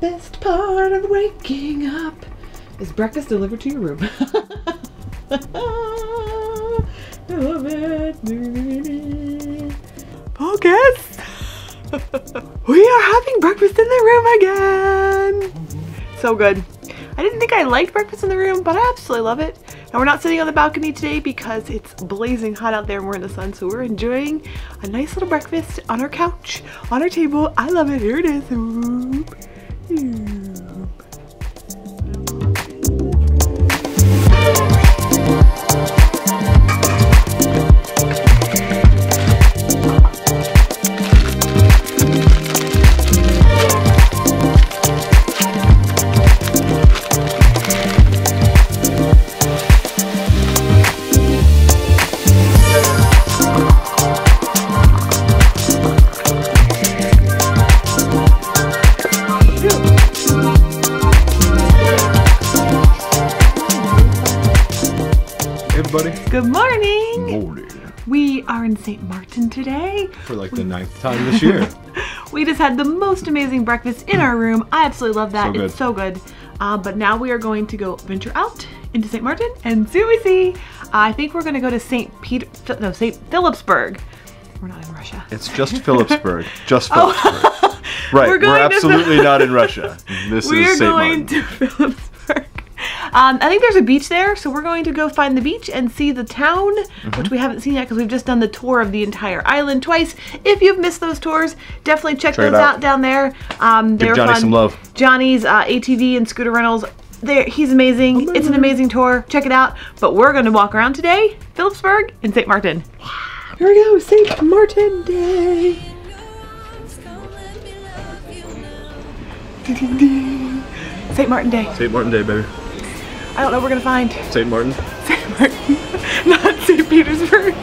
best part of waking up is breakfast delivered to your room. I love it. Focus. we are having breakfast in the room again. So good. I didn't think I liked breakfast in the room, but I absolutely love it. And we're not sitting on the balcony today because it's blazing hot out there and we're in the sun. So we're enjoying a nice little breakfast on our couch, on our table. I love it. Here it is. Oop. For like the ninth time this year. We just had the most amazing breakfast in our room. I absolutely love that. So good. It's so good. Uh, but now we are going to go venture out into St. Martin and see what we see. I think we're going to go to St. Peter, no, St. Philipsburg. We're not in Russia. It's just Philipsburg. Just Philipsburg. Right. We're We're, absolutely not in Russia. This we is St. going Martin. to Philipsburg. Um, I think there's a beach there, so we're going to go find the beach and see the town, Mm-hmm. which we haven't seen yet because we've just done the tour of the entire island twice. If you've missed those tours, definitely check, it those out. out. down there. Um, they Give Johnny fun. some love. Johnny's uh, ATV and scooter rentals. There, he's amazing. It's an amazing tour. Check it out. But we're going to walk around today, Philipsburg and St. Martin. Here we go, St. Martin Day. St. Martin Day. St. Martin Day, baby. I don't know what we're gonna find. St. Martin? St. Martin, not St. Petersburg.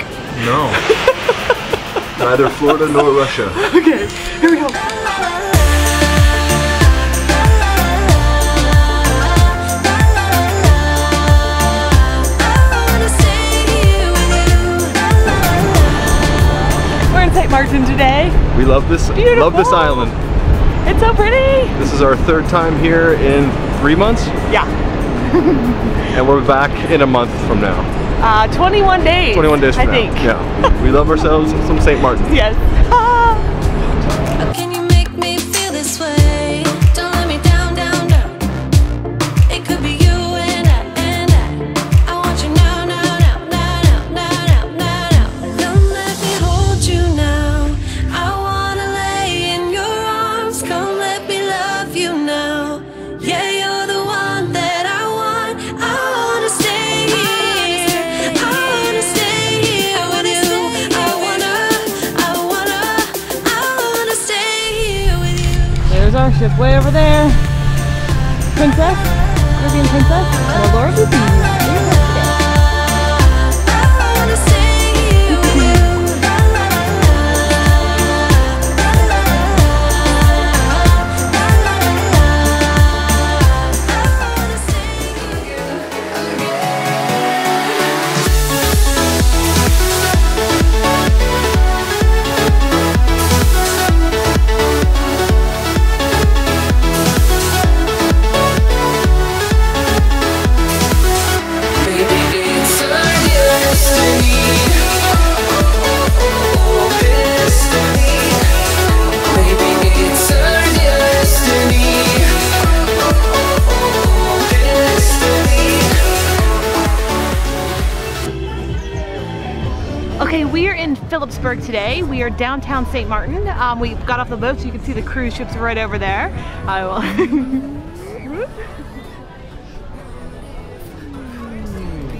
No. Neither Florida nor Russia. Okay, here we go. We're in St. Martin today. We love this love this island. It's so pretty. This is our third time here in three months, Yeah, and we're back in a month from now. uh, 21 days. 21 days from I now. think. Yeah. We love ourselves some St. Martin. Yes. Ship way over there. Princess, Caribbean Princess, and Lord in Philipsburg today. We are downtown St. Martin. Um, we got off the boat so you can see the cruise ships right over there. I will.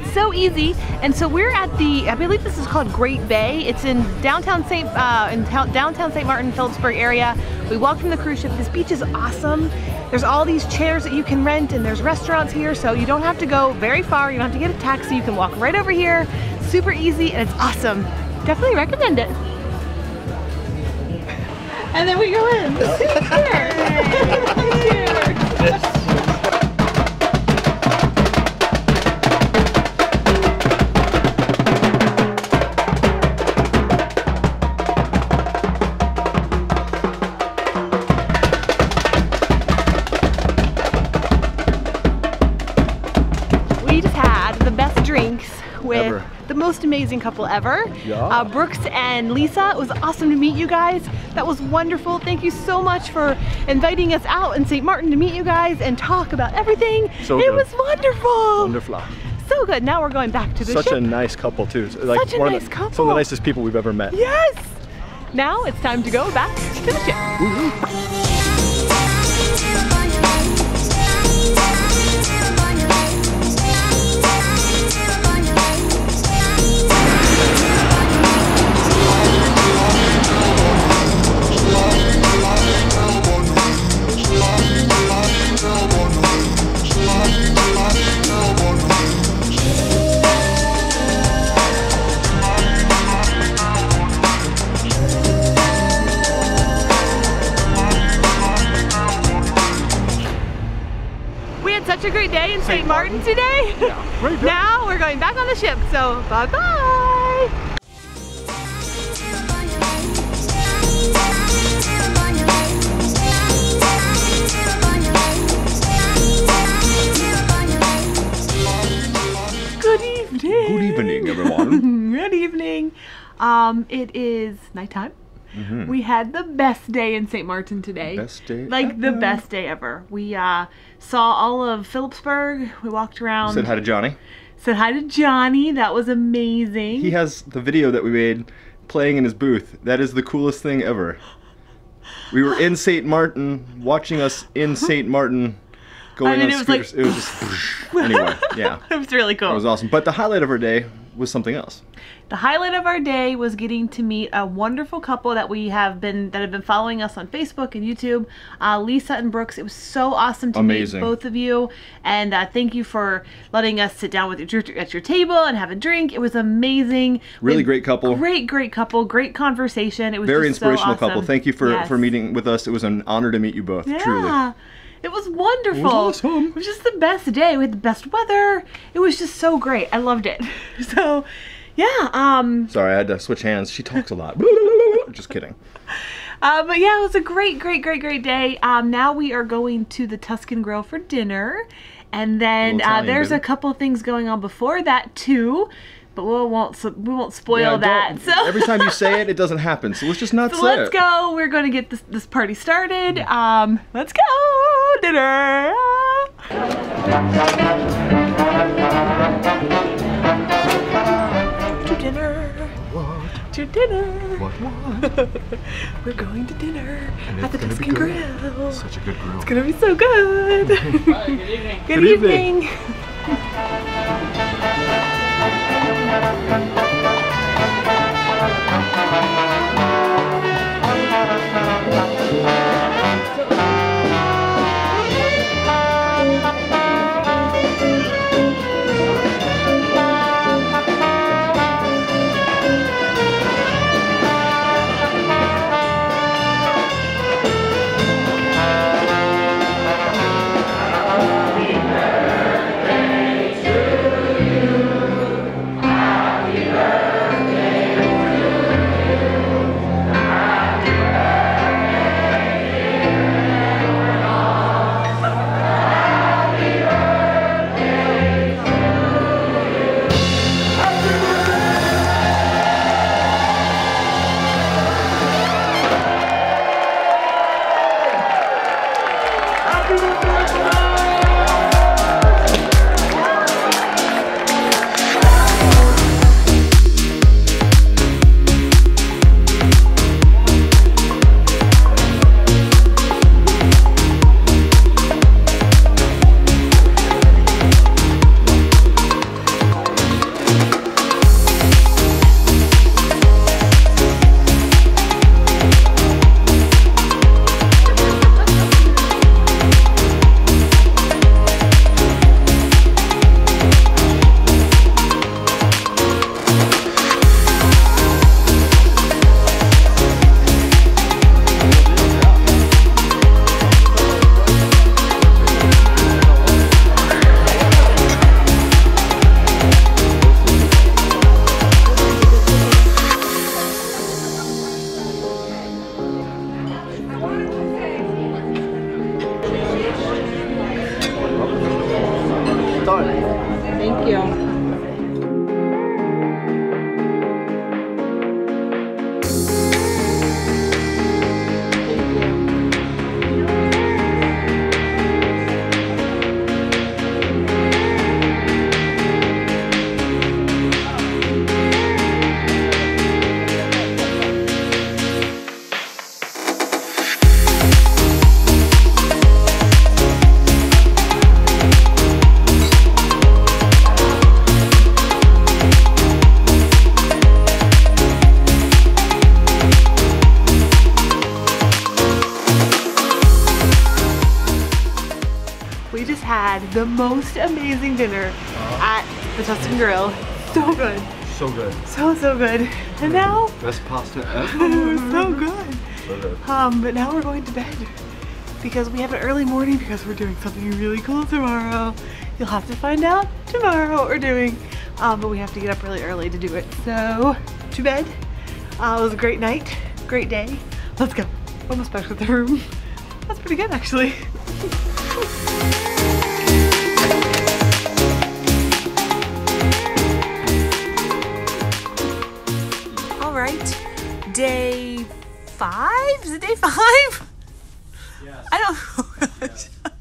so easy. And so we're at the, I believe this is called Great Bay. It's in downtown St. Uh, in downtown St. Martin, Philipsburg area. We walked from the cruise ship. This beach is awesome. There's all these chairs that you can rent and there's restaurants here. So you don't have to go very far. You don't have to get a taxi. You can walk right over here. Super easy and it's awesome. Definitely recommend it. And then we go in. amazing couple ever. Yeah. Uh, Brooks and Lisa. It was awesome to meet you guys. That was wonderful. Thank you so much for inviting us out in St. Martin to meet you guys and talk about everything. So it good. was wonderful. Wonderful. So good. Now we're going back to the ship. Such ship. a nice couple too. Like Such a one of nice the, couple. Some of the nicest people we've ever met. Yes. Now it's time to go back to the ship. A great day in St. Martin today. Great day. now we're going back on the ship. So bye bye. Good evening. Good evening, everyone. Good evening. Um, it is nighttime. We had the best day in St. Martin today. Mm-hmm. Best day Like the best day ever. We uh, saw all of Philipsburg. We walked around. Said hi to Johnny. Said hi to Johnny. That was amazing. He has the video that we made playing in his booth. That is the coolest thing ever. We were in St. Martin, watching us in St. Martin, going mean, on it was like- it was just anyway. Yeah, it was really cool. it was awesome. But the highlight of our day was something else. The highlight of our day was getting to meet a wonderful couple that we have been that have been following us on Facebook and YouTube, uh, Lisa and Brooks. It was so awesome to Amazing. meet both of you, and uh, thank you for letting us sit down with your at your table and have a drink. It was amazing. Really great couple. Great, great couple. Great conversation. It was Very just so inspirational couple. Thank you for Yes. for meeting with us. It was an honor to meet you both. Yeah. Truly. It was wonderful. It was awesome. It was just the best day. We had the best weather. It was just so great. I loved it. So, yeah. Um. Sorry, I had to switch hands. She talks a lot. Just kidding. Uh, but yeah, it was a great, great, great, great day. Um. Now we are going to the Tuscan Grille for dinner, and then uh, Italian there's a dinner. couple things going on before that too. But we won't. We won't spoil Yeah, that. So every time you say it, it doesn't happen. So let's just not So say let's it. go. We're going to get this this party started. Um, let's go dinner. To dinner. To dinner. What? What? We're going to dinner And at the Tuscan. Grill. Such a good grill. It's gonna be so good. good evening. Good, Good evening. evening. Thank you. Had the most amazing dinner at the Tuscan Grille. So good. So good. So, so good. And now, Best pasta so good. So good. Um, but now we're going to bed because we have an early morning because we're doing something really cool tomorrow. You'll have to find out tomorrow what we're doing. Um, but we have to get up really early to do it. So, to bed. Uh, it was a great night, great day. Let's go. Almost back to the room. That's pretty good actually. five? Is it day five? I don't know.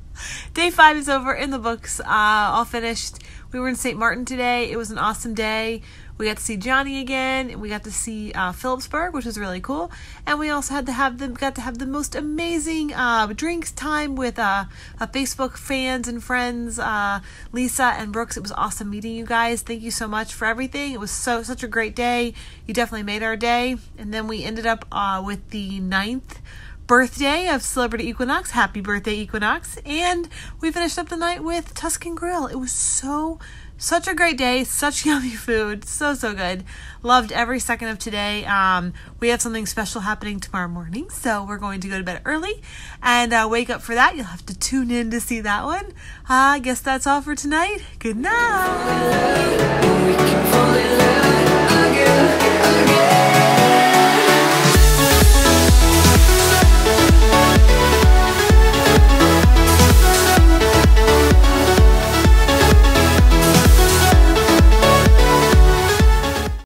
Day five is over in the books, uh, all finished. We were in St. Martin today. It was an awesome day. We got to see Johnny again. We got to see uh, Philipsburg, which was really cool. And we also had to have them got to have the most amazing uh, drinks time with uh, uh, Facebook fans and friends, uh, Lisa and Brooks. It was awesome meeting you guys. Thank you so much for everything. It was so such a great day. You definitely made our day. And then we ended up uh, with the ninth birthday of Celebrity Equinox. Happy birthday, Equinox. And we finished up the night with Tuscan Grille. It was so, such a great day. Such yummy food. So, so good. Loved every second of today. Um, we have something special happening tomorrow morning. So we're going to go to bed early and uh, wake up for that. You'll have to tune in to see that one. Uh, I guess that's all for tonight. Good night.